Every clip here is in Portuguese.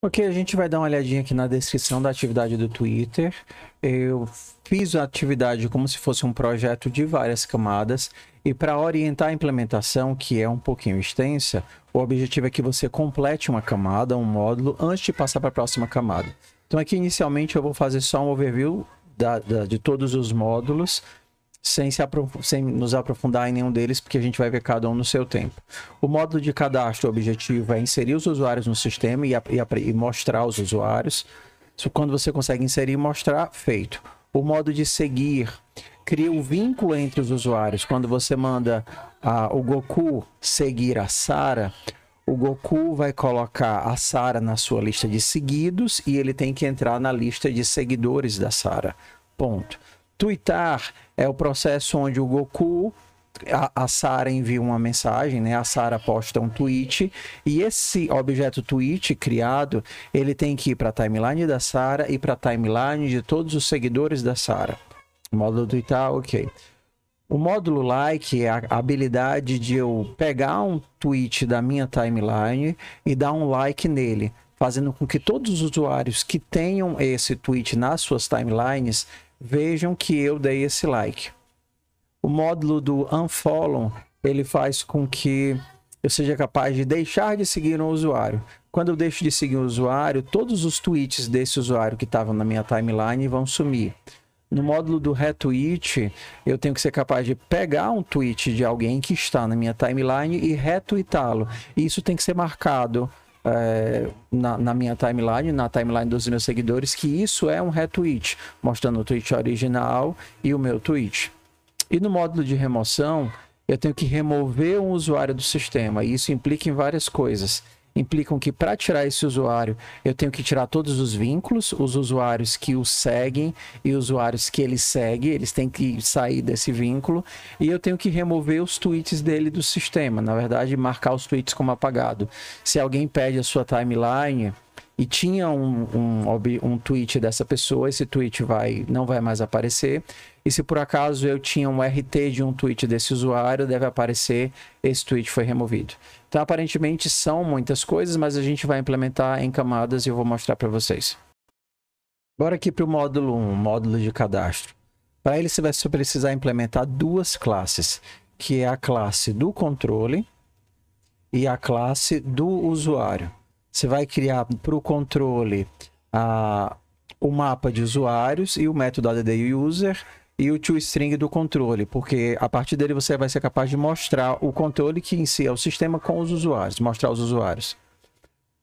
Ok, a gente vai dar uma olhadinha aqui na descrição da atividade do Twitter. Eu fiz a atividade como se fosse um projeto de várias camadas e para orientar a implementação, que é um pouquinho extensa, o objetivo é que você complete uma camada, um módulo, antes de passar para a próxima camada. Então aqui inicialmente eu vou fazer só um overview da, da, de todos os módulos, sem, se sem nos aprofundar em nenhum deles, porque a gente vai ver cada um no seu tempo. O módulo de cadastro, o objetivo é inserir os usuários no sistema e, e, e mostrar os usuários. Quando você consegue inserir e mostrar, feito. O modo de seguir cria o um vínculo entre os usuários. Quando você manda a, o Goku seguir a Sara, o Goku vai colocar a Sara na sua lista de seguidos e ele tem que entrar na lista de seguidores da Sara. Ponto. Tweetar é o processo onde o Goku a, a Sara envia uma mensagem, né? A Sara posta um tweet e esse objeto tweet criado, ele tem que ir para a timeline da Sara e para a timeline de todos os seguidores da Sara. Módulo tweetar, ok. O módulo like é a habilidade de eu pegar um tweet da minha timeline e dar um like nele, fazendo com que todos os usuários que tenham esse tweet nas suas timelines vejam que eu dei esse like. O módulo do unfollow, ele faz com que eu seja capaz de deixar de seguir um usuário. Quando eu deixo de seguir um usuário, todos os tweets desse usuário que estavam na minha timeline vão sumir. No módulo do retweet, eu tenho que ser capaz de pegar um tweet de alguém que está na minha timeline e retweetá-lo. Isso tem que ser marcado é, na, na, minha timeline, na timeline dos meus seguidores, que isso é um retweet, mostrando o tweet original e o meu tweet. E no módulo de remoção, eu tenho que remover um usuário do sistema, e isso implica em várias coisas implicam que para tirar esse usuário, eu tenho que tirar todos os vínculos, os usuários que o seguem e usuários que ele segue, eles têm que sair desse vínculo, e eu tenho que remover os tweets dele do sistema, na verdade, marcar os tweets como apagado. Se alguém pede a sua timeline, e tinha um, um, um, tweet dessa pessoa, esse tweet vai, não vai mais aparecer. E se por acaso eu tinha um RT de um tweet desse usuário, deve aparecer, esse tweet foi removido. Então, aparentemente são muitas coisas, mas a gente vai implementar em camadas e eu vou mostrar para vocês. Bora aqui para o módulo 1, módulo de cadastro. Para ele, você vai precisar implementar duas classes, que é a classe do controle e a classe do usuário. Você vai criar para o controle a, o mapa de usuários e o método add user e o toString do controle, porque a partir dele você vai ser capaz de mostrar o controle que em si é o sistema com os usuários, mostrar os usuários.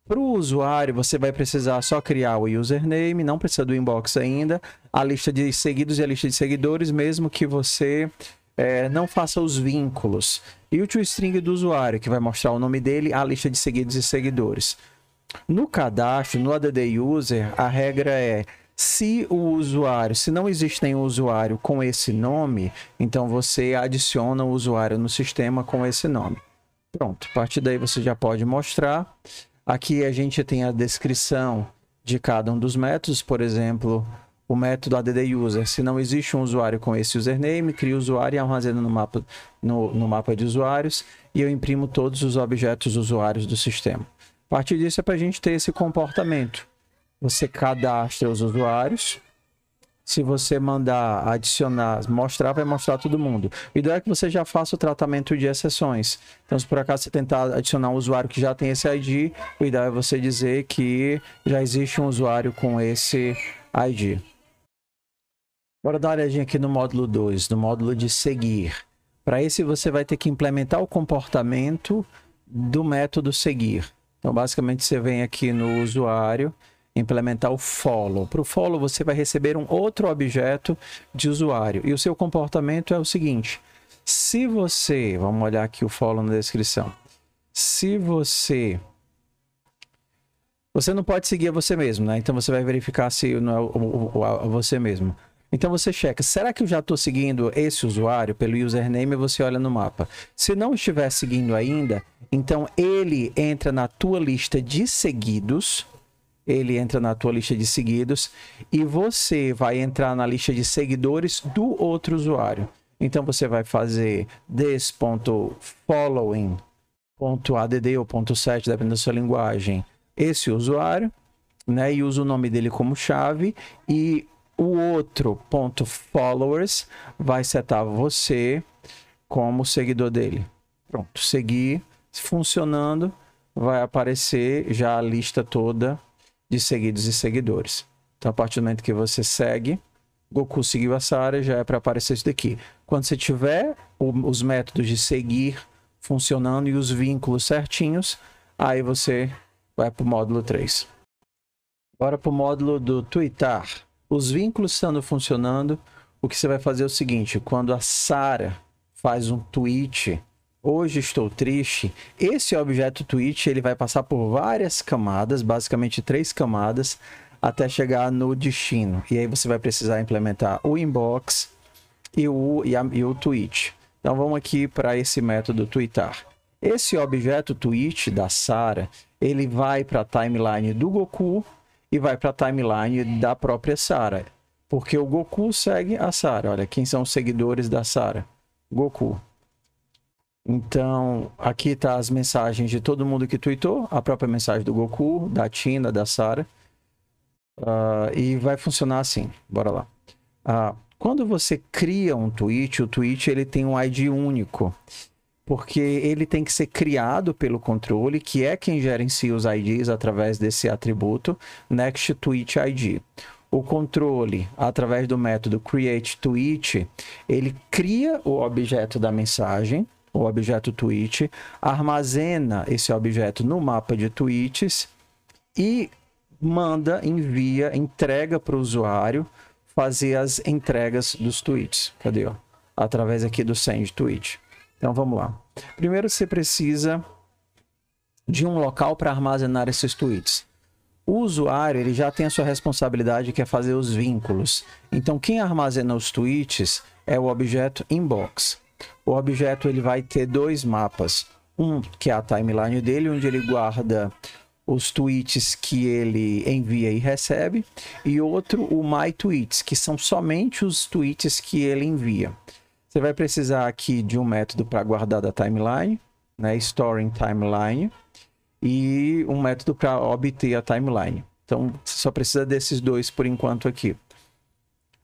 Para o usuário, você vai precisar só criar o username, não precisa do inbox ainda, a lista de seguidos e a lista de seguidores, mesmo que você é, não faça os vínculos. E o toString do usuário, que vai mostrar o nome dele, a lista de seguidos e seguidores. No cadastro, no ADD User, a regra é se o usuário, se não existe nenhum usuário com esse nome, então você adiciona o usuário no sistema com esse nome. Pronto, a partir daí você já pode mostrar. Aqui a gente tem a descrição de cada um dos métodos, por exemplo, o método add user. Se não existe um usuário com esse username, cria o usuário e armazena no mapa, no, no mapa de usuários e eu imprimo todos os objetos usuários do sistema. A partir disso é para a gente ter esse comportamento. Você cadastra os usuários. Se você mandar adicionar, mostrar, vai mostrar todo mundo. O ideal é que você já faça o tratamento de exceções. Então, se por acaso você tentar adicionar um usuário que já tem esse ID, o ideal é você dizer que já existe um usuário com esse ID. Bora dar uma olhadinha aqui no módulo 2, no módulo de seguir. Para esse, você vai ter que implementar o comportamento do método seguir. Então, basicamente, você vem aqui no usuário, implementar o follow. Para o follow, você vai receber um outro objeto de usuário. E o seu comportamento é o seguinte. Se você, vamos olhar aqui o follow na descrição. Se você você não pode seguir a você mesmo, né? Então você vai verificar se não é o, o, o, você mesmo. Então você checa, será que eu já estou seguindo esse usuário pelo username você olha no mapa. Se não estiver seguindo ainda, então ele entra na tua lista de seguidos, ele entra na tua lista de seguidos e você vai entrar na lista de seguidores do outro usuário. Então você vai fazer this.following.add ou .set, dependendo da sua linguagem, esse usuário né? E usa o nome dele como chave e o outro ponto followers vai setar você como seguidor dele. Pronto, seguir funcionando, vai aparecer já a lista toda de seguidos e seguidores. Então, a partir do momento que você segue, Goku seguiu essa área, já é para aparecer isso daqui. Quando você tiver os métodos de seguir funcionando e os vínculos certinhos, aí você vai para o módulo 3. Agora para o módulo do Twitter. Os vínculos estando funcionando, o que você vai fazer é o seguinte: quando a Sara faz um tweet, hoje estou triste, esse objeto tweet ele vai passar por várias camadas, basicamente três camadas, até chegar no destino. E aí você vai precisar implementar o inbox e o, e, a, e o tweet. Então vamos aqui para esse método tweetar. Esse objeto tweet da Sara, ele vai para a timeline do Goku e vai para a timeline da própria Sara. Porque o Goku segue a Sara. Olha, quem são os seguidores da Sara? Goku. Então, aqui tá as mensagens de todo mundo que tweetou, a própria mensagem do Goku, da Tina, da Sara. Uh, e vai funcionar assim. Bora lá. Uh, quando você cria um tweet, o tweet ele tem um ID único, porque ele tem que ser criado pelo controle, que é quem gerencia os IDs através desse atributo Next Tweet ID. O controle, através do método createTweet, ele cria o objeto da mensagem, o objeto tweet, armazena esse objeto no mapa de tweets e manda, envia, entrega para o usuário fazer as entregas dos tweets. Cadê? Ó? Através aqui do send tweet. Então vamos lá. Primeiro você precisa de um local para armazenar esses tweets. O usuário ele já tem a sua responsabilidade que é fazer os vínculos. Então quem armazena os tweets é o objeto inbox. O objeto ele vai ter dois mapas. Um que é a timeline dele, onde ele guarda os tweets que ele envia e recebe, e outro o My Tweets, que são somente os tweets que ele envia. Você vai precisar aqui de um método para guardar da timeline, né, Storing Timeline, e um método para obter a timeline. Então, você só precisa desses dois por enquanto aqui.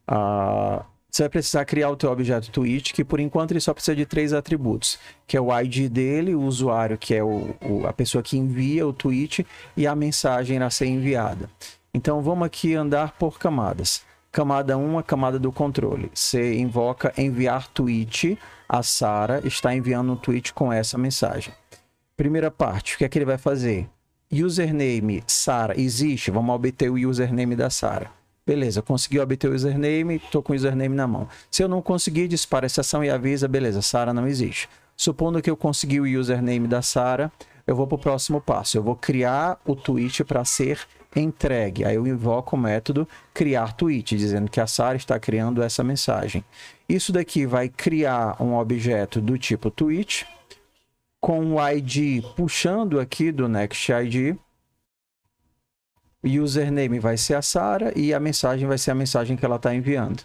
Uh, você vai precisar criar o teu objeto tweet, que por enquanto ele só precisa de três atributos, que é o ID dele, o usuário, que é o, o, a pessoa que envia o tweet, e a mensagem a ser enviada. Então vamos aqui andar por camadas. Camada 1, a camada do controle. Você invoca enviar tweet. A Sara está enviando um tweet com essa mensagem. Primeira parte, o que é que ele vai fazer? Username Sara existe, vamos obter o username da Sara. Beleza, consegui obter o username, estou com o username na mão. Se eu não conseguir, dispara a exceção e avisa, beleza, Sara não existe. Supondo que eu consegui o username da Sara, eu vou para o próximo passo. Eu vou criar o tweet para ser entregue. Aí eu invoco o método criar tweet, dizendo que a Sara está criando essa mensagem. Isso daqui vai criar um objeto do tipo tweet, com o ID puxando aqui do Next ID username vai ser a Sara e a mensagem vai ser a mensagem que ela está enviando.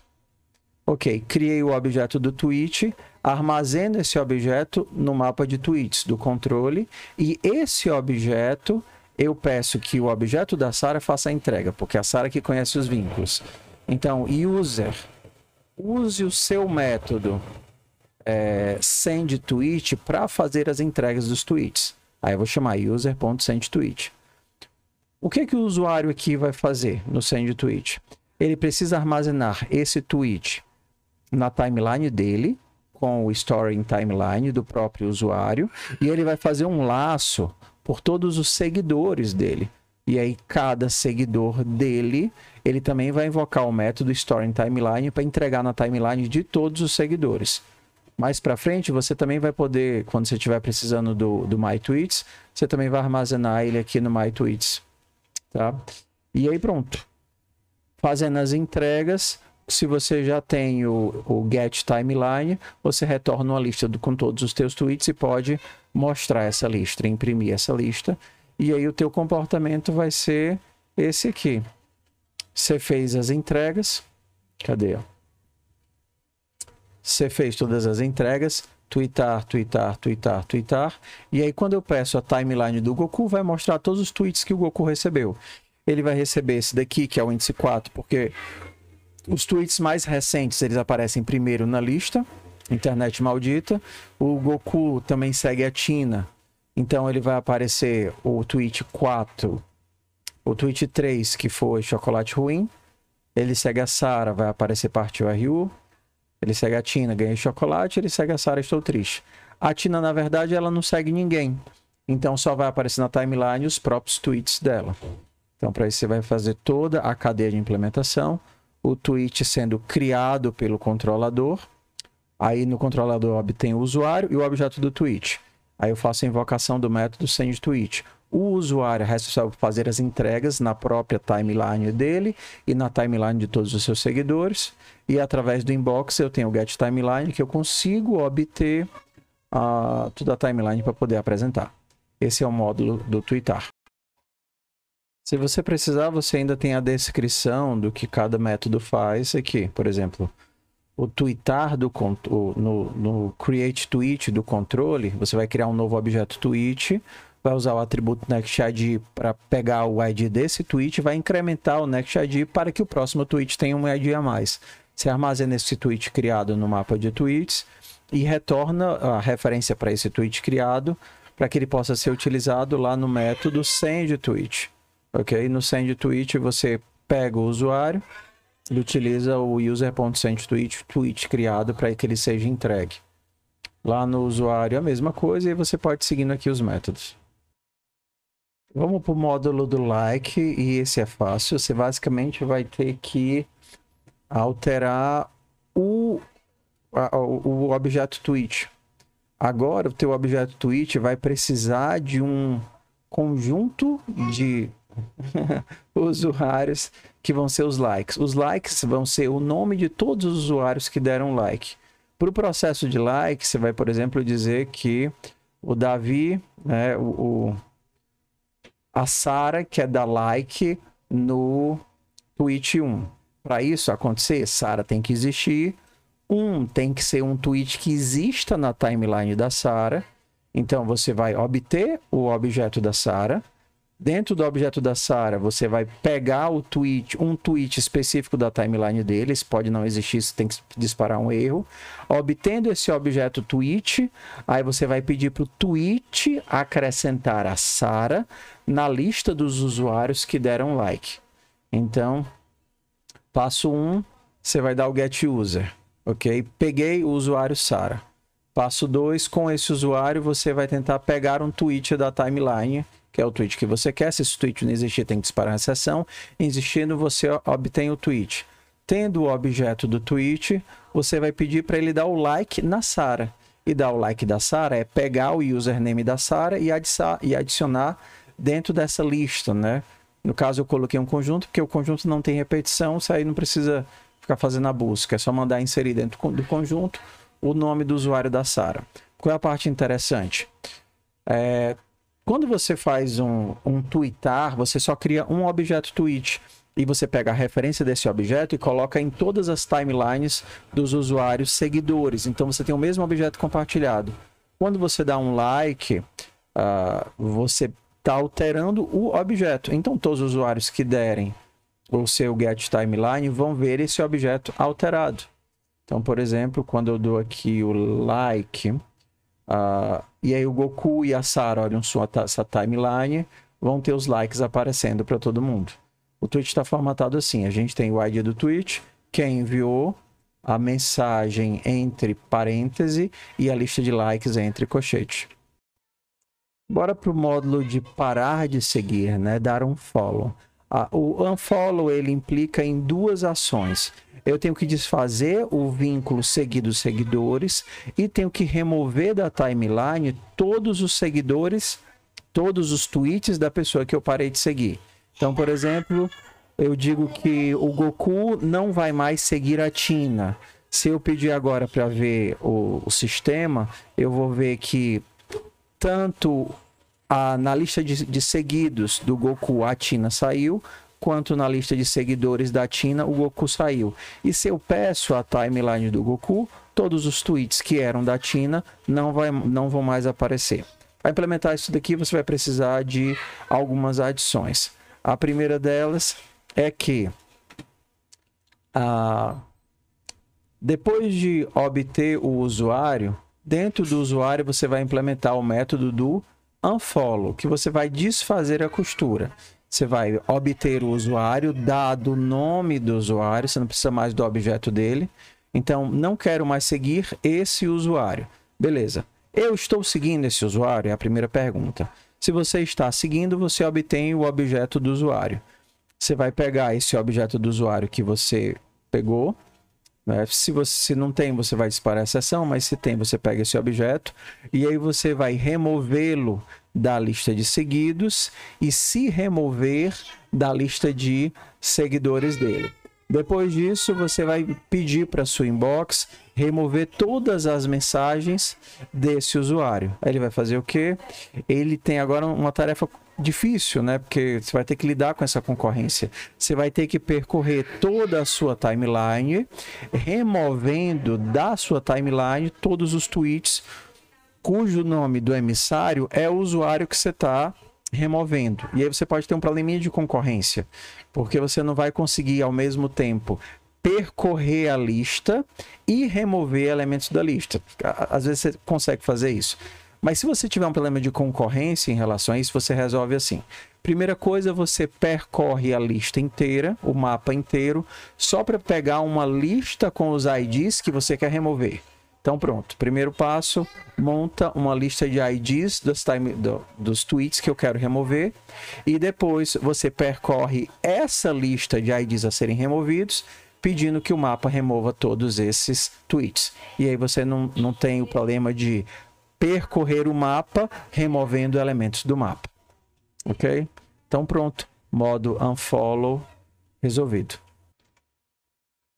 Ok, criei o objeto do tweet, armazeno esse objeto no mapa de tweets do controle e esse objeto eu peço que o objeto da Sara faça a entrega, porque é a Sara que conhece os vínculos. Então, user, use o seu método é, sendTweet para fazer as entregas dos tweets. Aí eu vou chamar user.sendTweet. O que, que o usuário aqui vai fazer no send tweet? Ele precisa armazenar esse tweet na timeline dele, com o story timeline do próprio usuário, e ele vai fazer um laço por todos os seguidores dele. E aí, cada seguidor dele, ele também vai invocar o método story timeline para entregar na timeline de todos os seguidores. Mais para frente, você também vai poder, quando você estiver precisando do, do MyTweets, você também vai armazenar ele aqui no MyTweets tá? E aí pronto. Fazendo as entregas, se você já tem o, o get timeline, você retorna uma lista do, com todos os teus tweets e pode mostrar essa lista, imprimir essa lista. E aí o teu comportamento vai ser esse aqui. Você fez as entregas. Cadê? Você fez todas as entregas, twittar, twittar, twittar, twittar. E aí, quando eu peço a timeline do Goku, vai mostrar todos os tweets que o Goku recebeu. ele vai receber esse daqui, que é o índice 4, porque os tweets mais recentes eles aparecem primeiro na lista, internet maldita. O Goku também segue a Tina, então ele vai aparecer o tweet 4, o tweet 3, que foi chocolate ruim. Ele segue a Sara, vai aparecer partiu RU. Ele segue a Tina, ganhei chocolate. Ele segue a Sara, estou triste. A Tina, na verdade, ela não segue ninguém. Então só vai aparecer na timeline os próprios tweets dela. Então, para isso, você vai fazer toda a cadeia de implementação o tweet sendo criado pelo controlador. Aí no controlador obtém o usuário e o objeto do tweet. Aí eu faço a invocação do método sendTweet. O usuário é responsável por fazer as entregas na própria timeline dele e na timeline de todos os seus seguidores. E através do inbox eu tenho o getTimeline que eu consigo obter uh, toda a timeline para poder apresentar. Esse é o módulo do Twitter. Se você precisar, você ainda tem a descrição do que cada método faz aqui. Por exemplo, o tweetar do no, no create tweet do controle, você vai criar um novo objeto tweet, vai usar o atributo nextID para pegar o ID desse tweet, vai incrementar o nextID para que o próximo tweet tenha um ID a mais. Você armazena esse tweet criado no mapa de tweets e retorna a referência para esse tweet criado para que ele possa ser utilizado lá no método sendTweet ok? No sendTweet você pega o usuário e utiliza o user.sendTweet tweet criado para que ele seja entregue. Lá no usuário a mesma coisa e você pode seguindo aqui os métodos. Vamos para o módulo do like e esse é fácil. Você basicamente vai ter que alterar o, a, o objeto tweet. Agora o teu objeto tweet vai precisar de um conjunto de usuários que vão ser os likes. Os likes vão ser o nome de todos os usuários que deram like. Para o processo de like, você vai, por exemplo, dizer que o Davi, né, o, o a Sara quer dar like no tweet 1. Para isso acontecer, Sara tem que existir. Um tem que ser um tweet que exista na timeline da Sara. Então você vai obter o objeto da Sara Dentro do objeto da Sara, você vai pegar o tweet, um tweet específico da timeline deles, pode não existir, você tem que disparar um erro. Obtendo esse objeto tweet, aí você vai pedir para o tweet acrescentar a Sara na lista dos usuários que deram like. Então, passo 1, um, você vai dar o get user, ok? Peguei o usuário Sara. Passo 2, com esse usuário, você vai tentar pegar um tweet da timeline que é o tweet que você quer. Se esse tweet não existir, tem que disparar a sessão. Existindo, você obtém o tweet. Tendo o objeto do tweet, você vai pedir para ele dar o like na Sara. E dar o like da Sara é pegar o username da Sara e, e adicionar dentro dessa lista, né? No caso, eu coloquei um conjunto, porque o conjunto não tem repetição, isso aí não precisa ficar fazendo a busca, é só mandar inserir dentro do conjunto o nome do usuário da Sara. Qual é a parte interessante? É, quando você faz um, um tweetar, você só cria um objeto tweet e você pega a referência desse objeto e coloca em todas as timelines dos usuários seguidores. Então você tem o mesmo objeto compartilhado. Quando você dá um like, uh, você está alterando o objeto. Então todos os usuários que derem o seu get timeline vão ver esse objeto alterado. Então, por exemplo, quando eu dou aqui o like, Uh, e aí o Goku e a Sara olham sua essa timeline, vão ter os likes aparecendo para todo mundo. O tweet está formatado assim: a gente tem o ID do tweet, quem enviou, a mensagem entre parêntese e a lista de likes entre colchete. Bora para o módulo de parar de seguir, né? Dar um follow. Ah, o unfollow ele implica em duas ações eu tenho que desfazer o vínculo seguidos seguidores e tenho que remover da timeline todos os seguidores, todos os tweets da pessoa que eu parei de seguir. Então, por exemplo, eu digo que o Goku não vai mais seguir a Tina. Se eu pedir agora para ver o, o, sistema, eu vou ver que tanto na lista de, de seguidos do Goku a Tina saiu, quanto na lista de seguidores da Tina, o Goku saiu. E se eu peço a timeline do Goku, todos os tweets que eram da Tina não, não vão mais aparecer. Para implementar isso daqui, você vai precisar de algumas adições. A primeira delas é que depois de obter o usuário, dentro do usuário você vai implementar o método do unfollow, que você vai desfazer a costura. Você vai obter o usuário, dado o nome do usuário, você não precisa mais do objeto dele. Então, não quero mais seguir esse usuário. Beleza. Eu estou seguindo esse usuário? É a primeira pergunta. Se você está seguindo, você obtém o objeto do usuário. Você vai pegar esse objeto do usuário que você pegou. Né? Se você se não tem, você vai disparar a sessão, mas se tem, você pega esse objeto e aí você vai removê-lo da lista de seguidos e se remover da lista de seguidores dele. Depois disso, você vai pedir para sua inbox remover todas as mensagens desse usuário. Ele vai fazer o quê? Ele tem agora uma tarefa difícil, né? Porque você vai ter que lidar com essa concorrência. Você vai ter que percorrer toda a sua timeline, removendo da sua timeline todos os tweets cujo nome do emissário é o usuário que você está removendo. E aí você pode ter um probleminha de concorrência, porque você não vai conseguir ao mesmo tempo percorrer a lista e remover elementos da lista. Às vezes você consegue fazer isso. Mas se você tiver um problema de concorrência em relação a isso, você resolve assim. Primeira coisa, você percorre a lista inteira, o mapa inteiro, só para pegar uma lista com os IDs que você quer remover. Então pronto, primeiro passo, monta uma lista de IDs dos, time, do, dos tweets que eu quero remover e depois você percorre essa lista de IDs a serem removidos pedindo que o mapa remova todos esses tweets. E aí você não, não tem o problema de percorrer o mapa removendo elementos do mapa. Ok? Então pronto, modo unfollow resolvido.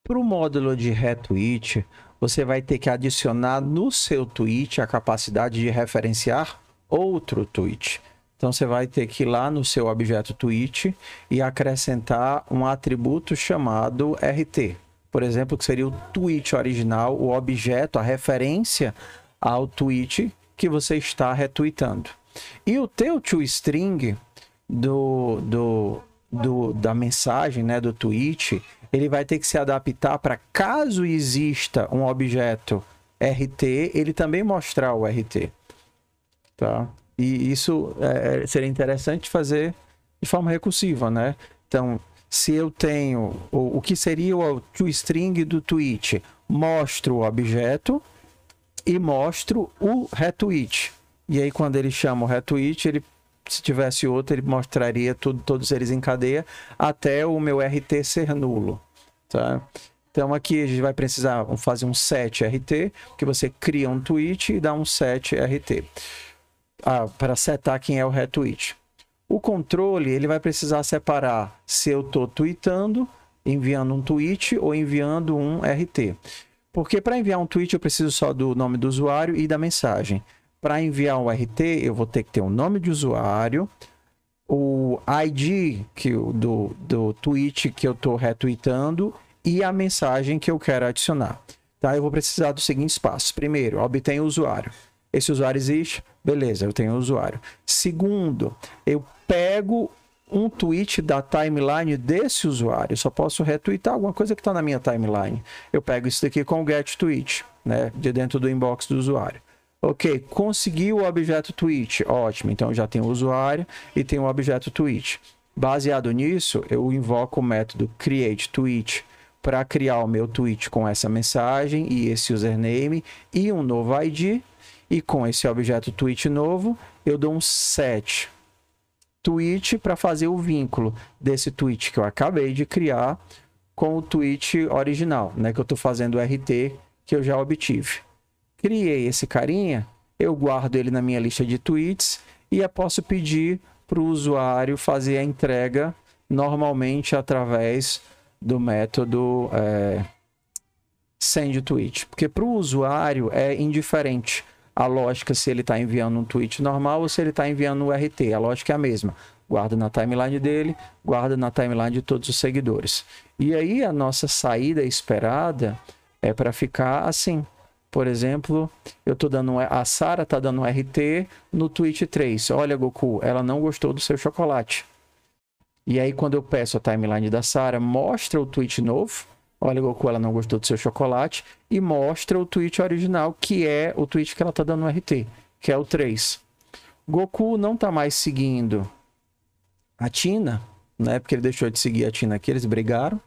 Para o módulo de retweet, você vai ter que adicionar no seu tweet a capacidade de referenciar outro tweet. Então você vai ter que ir lá no seu objeto tweet e acrescentar um atributo chamado RT. Por exemplo, que seria o tweet original, o objeto, a referência ao tweet que você está retweetando. E o teu toString do, do, do, da mensagem, né, do tweet, ele vai ter que se adaptar para caso exista um objeto RT, ele também mostrar o RT. Tá? E isso é, seria interessante fazer de forma recursiva, né? Então, se eu tenho o, o que seria o toString do tweet, mostro o objeto e mostro o retweet. E aí, quando ele chama o retweet, ele se tivesse outro, ele mostraria tudo, todos eles em cadeia até o meu RT ser nulo. Tá? Então aqui a gente vai precisar fazer um set RT, que você cria um tweet e dá um set RT ah, para setar quem é o retweet. O controle ele vai precisar separar se eu estou tweetando, enviando um tweet ou enviando um RT. Porque para enviar um tweet eu preciso só do nome do usuário e da mensagem. Para enviar um RT, eu vou ter que ter o um nome de usuário, o ID que, do, do tweet que eu estou retweetando e a mensagem que eu quero adicionar. Tá? Eu vou precisar dos seguintes passos. Primeiro, obtenho o usuário. Esse usuário existe? Beleza, eu tenho o usuário. Segundo, eu pego um tweet da timeline desse usuário. Eu só posso retweetar alguma coisa que está na minha timeline. Eu pego isso daqui com o get tweet, né? De dentro do inbox do usuário. Ok, consegui o objeto tweet. Ótimo, então já tenho o usuário e tenho o objeto tweet. Baseado nisso, eu invoco o método createTweet para criar o meu tweet com essa mensagem e esse username e um novo ID. E com esse objeto tweet novo, eu dou um set tweet para fazer o vínculo desse tweet que eu acabei de criar com o tweet original, né, que eu estou fazendo o RT que eu já obtive. Criei esse carinha, eu guardo ele na minha lista de tweets e eu posso pedir para o usuário fazer a entrega normalmente através do método é, send tweet. Porque para o usuário é indiferente a lógica se ele está enviando um tweet normal ou se ele está enviando um RT. A lógica é a mesma. Guarda na timeline dele, guarda na timeline de todos os seguidores. E aí a nossa saída esperada é para ficar assim. Por exemplo, eu tô dando a Sara tá dando um RT no tweet 3. Olha, Goku, ela não gostou do seu chocolate. E aí, quando eu peço a timeline da Sara, mostra o tweet novo. Olha, Goku, ela não gostou do seu chocolate. E mostra o tweet original, que é o tweet que ela tá dando no RT, que é o 3. Goku não tá mais seguindo a Tina, né? Porque ele deixou de seguir a Tina aqui, eles brigaram.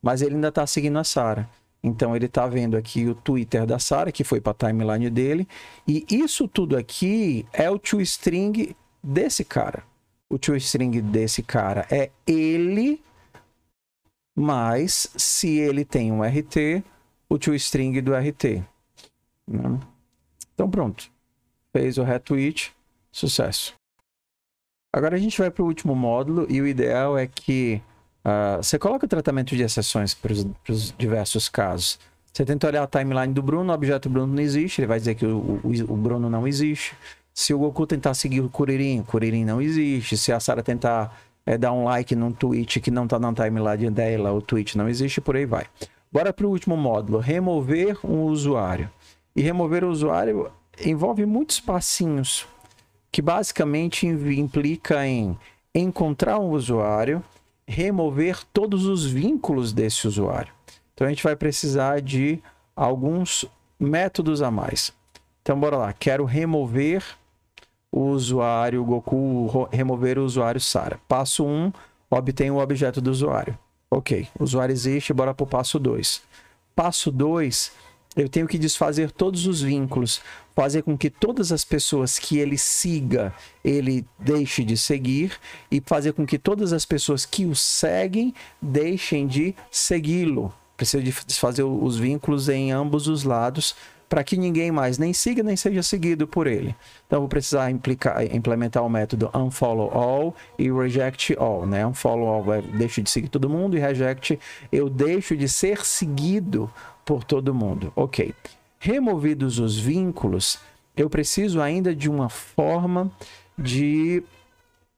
Mas ele ainda tá seguindo a Sara. Então ele está vendo aqui o Twitter da Sara, que foi para a timeline dele, e isso tudo aqui é o toString desse cara. O toString desse cara é ele, mas se ele tem um RT, o toString do RT. Né? Então pronto, fez o retweet, sucesso. Agora a gente vai para o último módulo e o ideal é que Uh, você coloca o tratamento de exceções para os diversos casos. Você tenta olhar a timeline do Bruno, o objeto Bruno não existe, ele vai dizer que o, o, o Bruno não existe. Se o Goku tentar seguir o Kuririn, o Kuririn não existe. Se a Sarah tentar é, dar um like num tweet que não está na timeline dela, o tweet não existe, por aí vai. Bora para o último módulo, remover um usuário. E remover o usuário envolve muitos passinhos, que basicamente implica em encontrar um usuário, remover todos os vínculos desse usuário. Então a gente vai precisar de alguns métodos a mais. Então bora lá, quero remover o usuário Goku, remover o usuário Sara. Passo 1, um, obtém o objeto do usuário. Ok, o usuário existe, bora para o passo 2. Passo 2, eu tenho que desfazer todos os vínculos, fazer com que todas as pessoas que ele siga, ele deixe de seguir e fazer com que todas as pessoas que o seguem deixem de segui-lo. Precisa de desfazer os vínculos em ambos os lados para que ninguém mais nem siga nem seja seguido por ele. Então vou precisar implicar, implementar o método unfollow all e reject all, né? Unfollow all eu deixo de seguir todo mundo e reject eu deixo de ser seguido por todo mundo. Ok. Removidos os vínculos, eu preciso ainda de uma forma de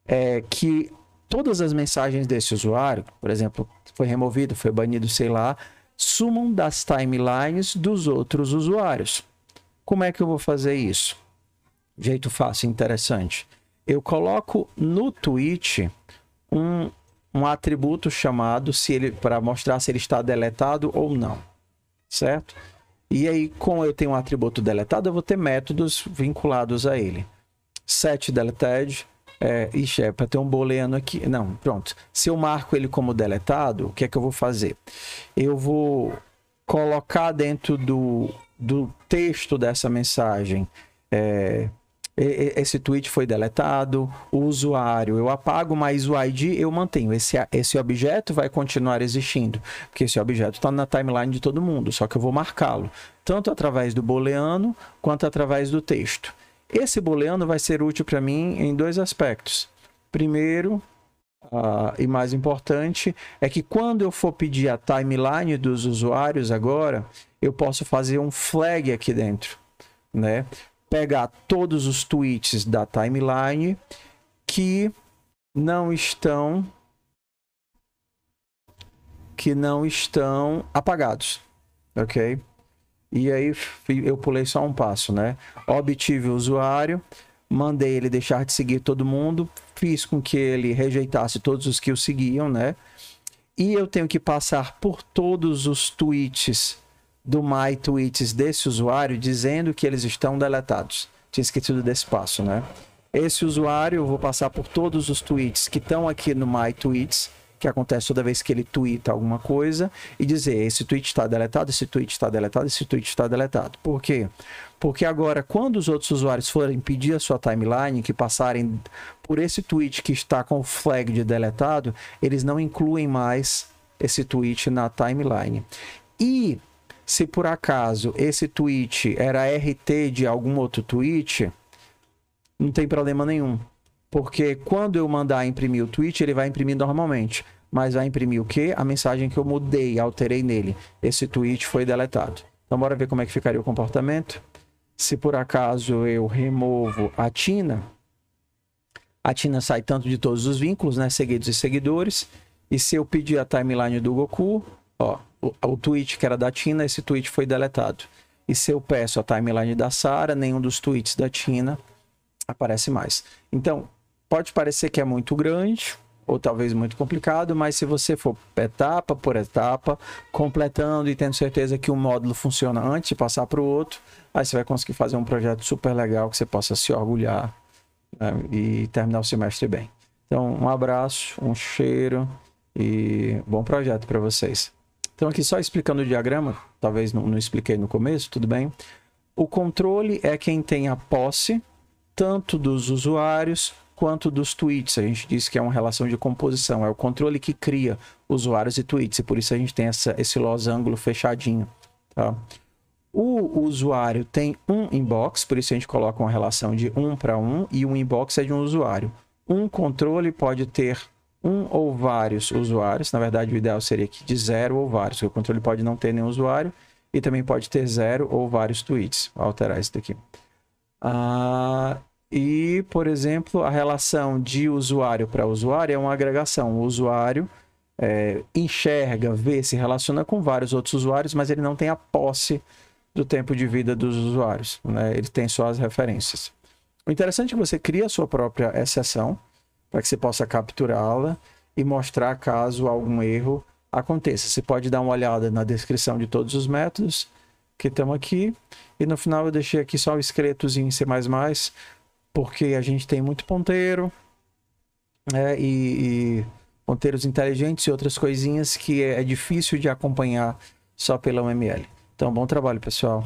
é, que todas as mensagens desse usuário, por exemplo, foi removido, foi banido, sei lá, sumam das timelines dos outros usuários. Como é que eu vou fazer isso? Jeito fácil, interessante. Eu coloco no tweet um, um atributo chamado se ele para mostrar se ele está deletado ou não certo? E aí, como eu tenho um atributo deletado, eu vou ter métodos vinculados a ele. Set deleted, é, ixi, é para ter um booleano aqui. Não, pronto. Se eu marco ele como deletado, o que é que eu vou fazer? Eu vou colocar dentro do, do texto dessa mensagem é, esse tweet foi deletado, o usuário eu apago, mas o ID eu mantenho. Esse, esse objeto vai continuar existindo, porque esse objeto está na timeline de todo mundo, só que eu vou marcá-lo, tanto através do booleano quanto através do texto. Esse booleano vai ser útil para mim em dois aspectos. Primeiro, Uh, e mais importante é que quando eu for pedir a timeline dos usuários agora, eu posso fazer um flag aqui dentro, né? pegar todos os tweets da timeline que não estão que não estão apagados, ok? E aí eu pulei só um passo, né? Obtive o usuário, mandei ele deixar de seguir todo mundo, fiz com que ele rejeitasse todos os que o seguiam, né? E eu tenho que passar por todos os tweets do My Tweets desse usuário dizendo que eles estão deletados. Tinha esquecido desse passo, né? Esse usuário, eu vou passar por todos os tweets que estão aqui no My Tweets, que acontece toda vez que ele twitta alguma coisa, e dizer: esse tweet está deletado, esse tweet está deletado, esse tweet está deletado. Por quê? Porque agora, quando os outros usuários forem pedir a sua timeline, que passarem por esse tweet que está com o flag de deletado, eles não incluem mais esse tweet na timeline. E se por acaso esse tweet era RT de algum outro tweet, não tem problema nenhum. Porque quando eu mandar imprimir o tweet, ele vai imprimir normalmente. Mas vai imprimir o quê? A mensagem que eu mudei, alterei nele. Esse tweet foi deletado. Então, bora ver como é que ficaria o comportamento. Se por acaso eu removo a Tina, a Tina sai tanto de todos os vínculos, né? Seguidos e seguidores. E se eu pedir a timeline do Goku, ó, o, o tweet que era da Tina, esse tweet foi deletado. E se eu peço a timeline da Sara, nenhum dos tweets da Tina aparece mais. Então, pode parecer que é muito grande, ou talvez muito complicado, mas se você for etapa por etapa, completando e tendo certeza que o módulo funciona antes de passar para o outro, aí você vai conseguir fazer um projeto super legal que você possa se orgulhar né, e terminar o semestre bem. Então, um abraço, um cheiro e bom projeto para vocês. Então, aqui só explicando o diagrama, talvez não, não expliquei no começo, tudo bem? O controle é quem tem a posse tanto dos usuários quanto dos tweets. A gente diz que é uma relação de composição, é o controle que cria usuários e tweets, e por isso a gente tem essa, esse losango fechadinho. Tá? O usuário tem um inbox, por isso a gente coloca uma relação de um para um, e um inbox é de um usuário. Um controle pode ter um ou vários usuários, na verdade o ideal seria que de zero ou vários, o controle pode não ter nenhum usuário, e também pode ter zero ou vários tweets. Vou alterar isso daqui. Ah, e, por exemplo, a relação de usuário para usuário é uma agregação. O usuário é, enxerga, vê, se relaciona com vários outros usuários, mas ele não tem a posse do tempo de vida dos usuários. Né? Ele tem só as referências. O interessante é que você cria a sua própria exceção para que você possa capturá-la e mostrar caso algum erro aconteça. Você pode dar uma olhada na descrição de todos os métodos que estão aqui. E no final eu deixei aqui só o esqueletozinho em C++, porque a gente tem muito ponteiro né, e, e, ponteiros inteligentes e outras coisinhas que é, é difícil de acompanhar só pela UML. Então, bom trabalho, pessoal.